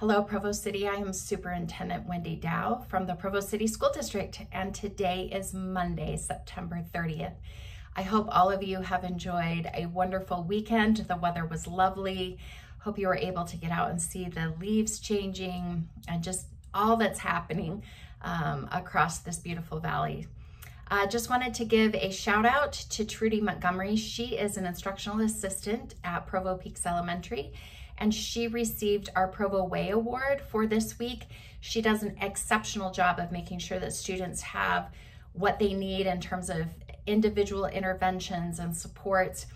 Hello, Provo City. I am Superintendent Wendy Dau from the Provo City School District, and today is Monday, September 30th. I hope all of you have enjoyed a wonderful weekend. The weather was lovely. Hope you were able to get out and see the leaves changing and just all that's happening um, across this beautiful valley. I uh, just wanted to give a shout out to Trudy Montgomery. She is an instructional assistant at Provo Peaks Elementary and she received our Provo Way Award for this week. She does an exceptional job of making sure that students have what they need in terms of individual interventions and supports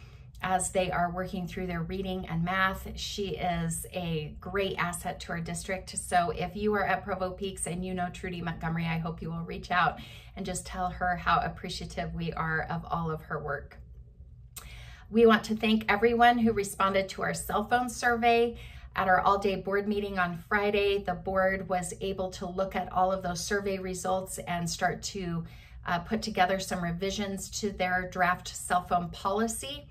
as they are working through their reading and math. She is a great asset to our district. So if you are at Provo Peaks and you know Trudy Montgomery, I hope you will reach out and just tell her how appreciative we are of all of her work. We want to thank everyone who responded to our cell phone survey. At our all-day board meeting on Friday, the board was able to look at all of those survey results and start to uh, put together some revisions to their draft cell phone policy.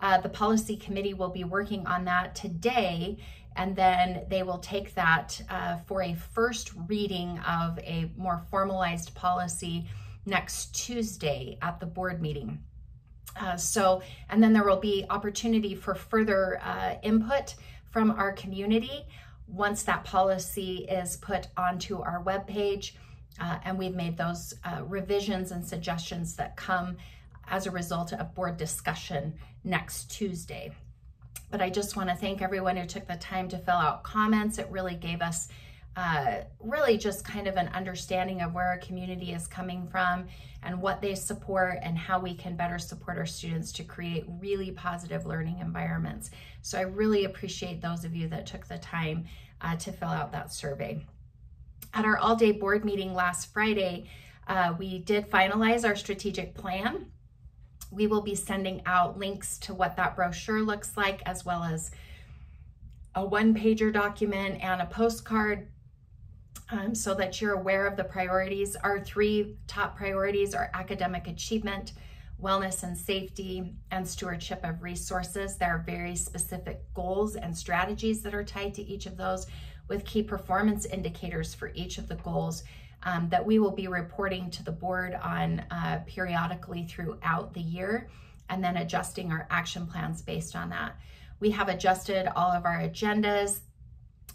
Uh, the policy committee will be working on that today, and then they will take that uh, for a first reading of a more formalized policy next Tuesday at the board meeting. Uh, so, and then there will be opportunity for further uh, input from our community once that policy is put onto our webpage. Uh, and we've made those uh, revisions and suggestions that come as a result of board discussion next Tuesday. But I just want to thank everyone who took the time to fill out comments. It really gave us uh, really just kind of an understanding of where our community is coming from and what they support and how we can better support our students to create really positive learning environments. So I really appreciate those of you that took the time uh, to fill out that survey. At our all-day board meeting last Friday, uh, we did finalize our strategic plan we will be sending out links to what that brochure looks like, as well as a one pager document and a postcard um, so that you're aware of the priorities. Our three top priorities are academic achievement, wellness and safety, and stewardship of resources. There are very specific goals and strategies that are tied to each of those with key performance indicators for each of the goals um, that we will be reporting to the board on uh, periodically throughout the year and then adjusting our action plans based on that. We have adjusted all of our agendas,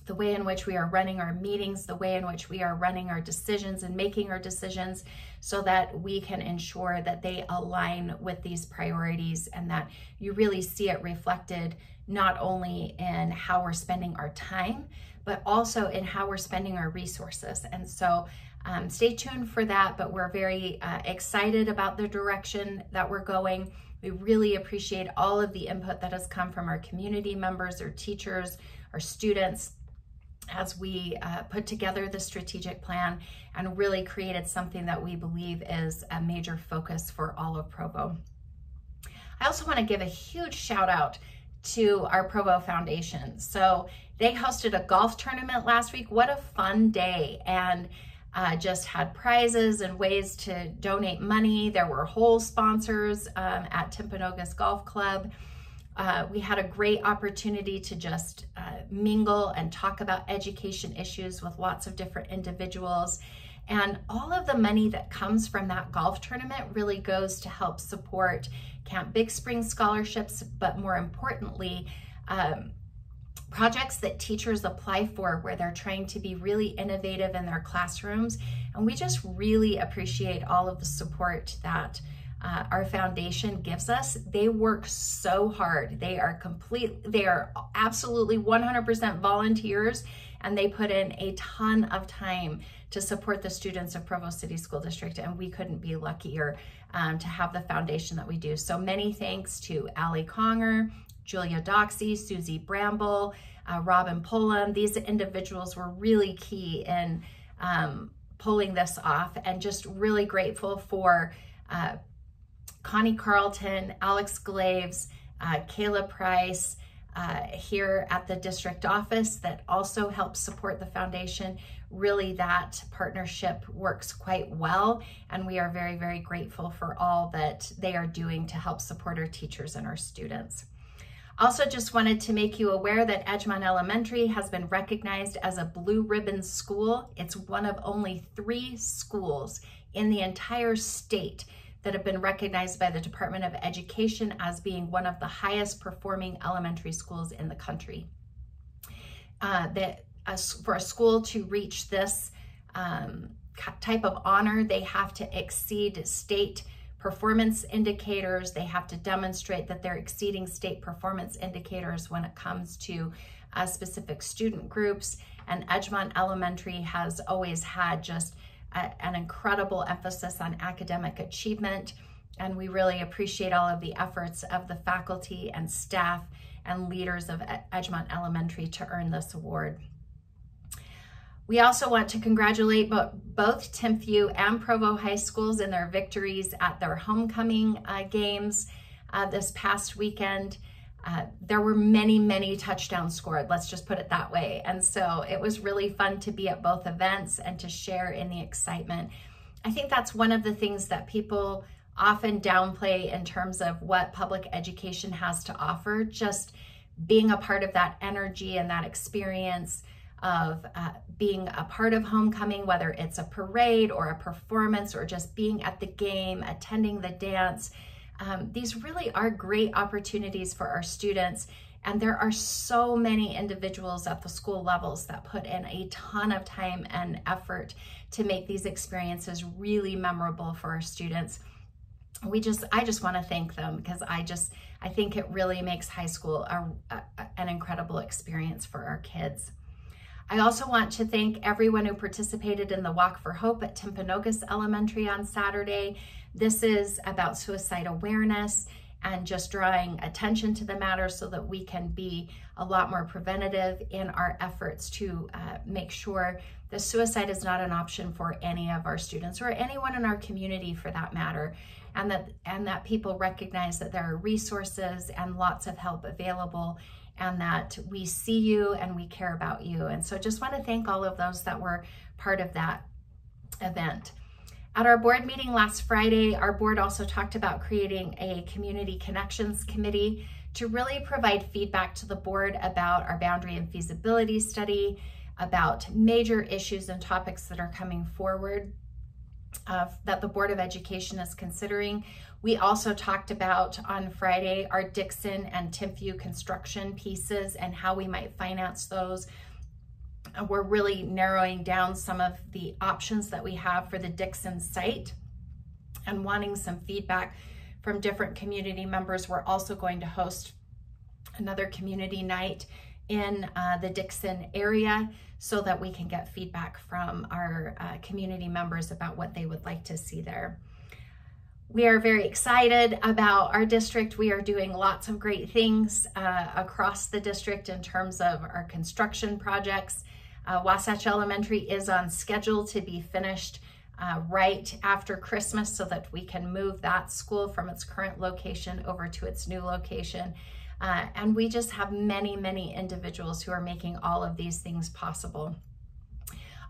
the way in which we are running our meetings, the way in which we are running our decisions and making our decisions so that we can ensure that they align with these priorities and that you really see it reflected not only in how we're spending our time, but also in how we're spending our resources. And so um, stay tuned for that, but we're very uh, excited about the direction that we're going. We really appreciate all of the input that has come from our community members, our teachers, our students, as we uh, put together the strategic plan and really created something that we believe is a major focus for all of Provo. I also want to give a huge shout out to our Provo Foundation. So they hosted a golf tournament last week. What a fun day. And uh, just had prizes and ways to donate money. There were hole sponsors um, at Timpanogos Golf Club. Uh, we had a great opportunity to just uh, mingle and talk about education issues with lots of different individuals. And all of the money that comes from that golf tournament really goes to help support Camp Big Spring scholarships, but more importantly, um, projects that teachers apply for where they're trying to be really innovative in their classrooms. And we just really appreciate all of the support that uh, our foundation gives us. They work so hard. They are complete, they are absolutely 100% volunteers and they put in a ton of time to support the students of Provo City School District and we couldn't be luckier um, to have the foundation that we do. So many thanks to Allie Conger, Julia Doxey, Susie Bramble, uh, Robin Pullum. These individuals were really key in um, pulling this off and just really grateful for uh, Connie Carlton, Alex Glaves, uh, Kayla Price, uh, here at the district office that also helps support the foundation. Really, that partnership works quite well, and we are very, very grateful for all that they are doing to help support our teachers and our students. Also just wanted to make you aware that Edgemont Elementary has been recognized as a blue ribbon school. It's one of only three schools in the entire state that have been recognized by the Department of Education as being one of the highest performing elementary schools in the country. Uh, that for a school to reach this um, type of honor, they have to exceed state performance indicators. They have to demonstrate that they're exceeding state performance indicators when it comes to uh, specific student groups. And Edgemont Elementary has always had just a, an incredible emphasis on academic achievement. And we really appreciate all of the efforts of the faculty and staff and leaders of Edgemont Elementary to earn this award. We also want to congratulate both Timpview and Provo High Schools in their victories at their homecoming uh, games uh, this past weekend. Uh, there were many, many touchdowns scored, let's just put it that way. And so it was really fun to be at both events and to share in the excitement. I think that's one of the things that people often downplay in terms of what public education has to offer, just being a part of that energy and that experience of uh, being a part of homecoming, whether it's a parade or a performance or just being at the game, attending the dance. Um, these really are great opportunities for our students. And there are so many individuals at the school levels that put in a ton of time and effort to make these experiences really memorable for our students. We just, I just want to thank them because I just, I think it really makes high school a, a, an incredible experience for our kids. I also want to thank everyone who participated in the Walk for Hope at Timpanogos Elementary on Saturday. This is about suicide awareness and just drawing attention to the matter so that we can be a lot more preventative in our efforts to uh, make sure that suicide is not an option for any of our students or anyone in our community for that matter and that and that people recognize that there are resources and lots of help available and that we see you and we care about you. And so just want to thank all of those that were part of that event. At our board meeting last Friday, our board also talked about creating a community connections committee to really provide feedback to the board about our boundary and feasibility study, about major issues and topics that are coming forward uh, that the Board of Education is considering. We also talked about on Friday our Dixon and Timpview construction pieces and how we might finance those. We're really narrowing down some of the options that we have for the Dixon site and wanting some feedback from different community members. We're also going to host another community night in uh, the Dixon area so that we can get feedback from our uh, community members about what they would like to see there. We are very excited about our district. We are doing lots of great things uh, across the district in terms of our construction projects. Uh, Wasatch Elementary is on schedule to be finished uh, right after Christmas so that we can move that school from its current location over to its new location. Uh, and we just have many, many individuals who are making all of these things possible.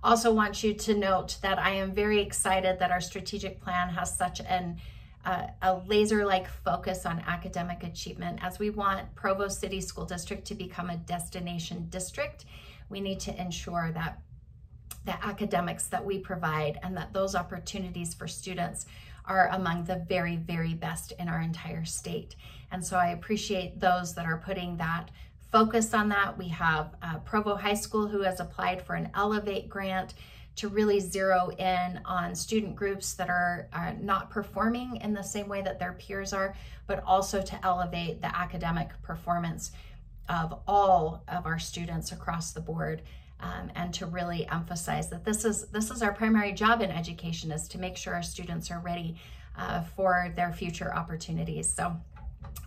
Also want you to note that I am very excited that our strategic plan has such an uh, a laser-like focus on academic achievement. As we want Provo City School District to become a destination district, we need to ensure that the academics that we provide and that those opportunities for students are among the very, very best in our entire state. And so I appreciate those that are putting that focus on that. We have uh, Provo High School who has applied for an Elevate grant to really zero in on student groups that are, are not performing in the same way that their peers are, but also to elevate the academic performance of all of our students across the board. Um, and to really emphasize that this is this is our primary job in education is to make sure our students are ready uh, for their future opportunities. So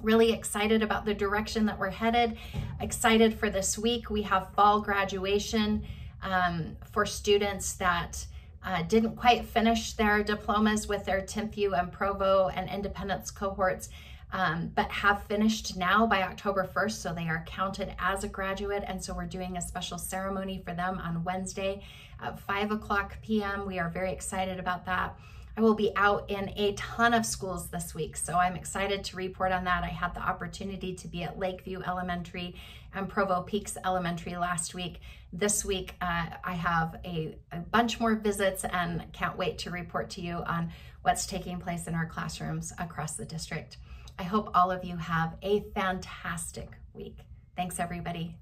really excited about the direction that we're headed. Excited for this week. We have fall graduation um, for students that uh, didn't quite finish their diplomas with their Timpview and Provo and Independence cohorts, um, but have finished now by October 1st, so they are counted as a graduate. And so we're doing a special ceremony for them on Wednesday at 5 o'clock p.m. We are very excited about that. I will be out in a ton of schools this week, so I'm excited to report on that. I had the opportunity to be at Lakeview Elementary and Provo Peaks Elementary last week. This week, uh, I have a, a bunch more visits and can't wait to report to you on what's taking place in our classrooms across the district. I hope all of you have a fantastic week. Thanks, everybody.